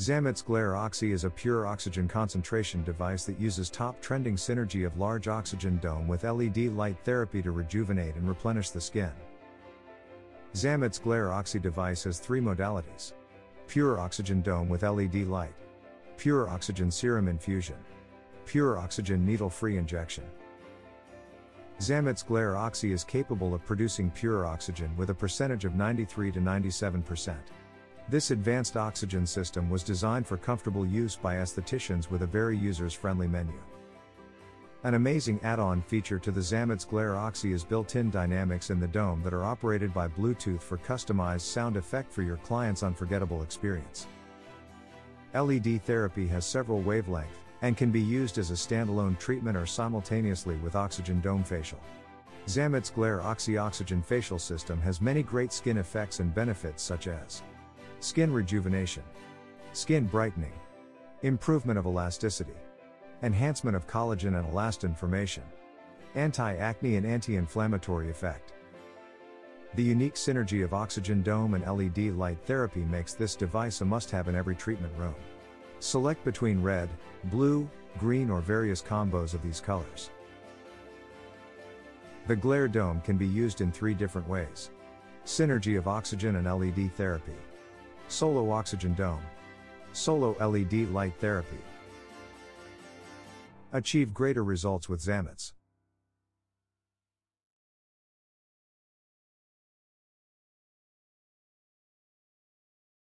Zemits Glare Oxy is a pure oxygen concentration device that uses top trending synergy of large oxygen dome with LED light therapy to rejuvenate and replenish the skin. Zemits Glare Oxy device has three modalities pure oxygen dome with LED light, pure oxygen serum infusion, pure oxygen needle free injection. Zemits Glare Oxy is capable of producing pure oxygen with a percentage of 93 to 97%. This advanced oxygen system was designed for comfortable use by estheticians with a very users friendly menu. An amazing add on feature to the Zemits Glare Oxy is built in dynamics in the dome that are operated by Bluetooth for customized sound effect for your client's unforgettable experience. LED therapy has several wavelength and can be used as a standalone treatment or simultaneously with oxygen dome facial. Zemits Glare Oxy Oxygen Facial System has many great skin effects and benefits such as Skin rejuvenation. Skin brightening. Improvement of elasticity. Enhancement of collagen and elastin formation. Anti-acne and anti-inflammatory effect. The unique synergy of oxygen dome and LED light therapy makes this device a must-have in every treatment room. Select between red, blue, green or various combos of these colors. The glare dome can be used in three different ways. Synergy of oxygen and LED therapy. Solo Oxygen Dome. Solo LED Light Therapy. Achieve greater results with Zemits.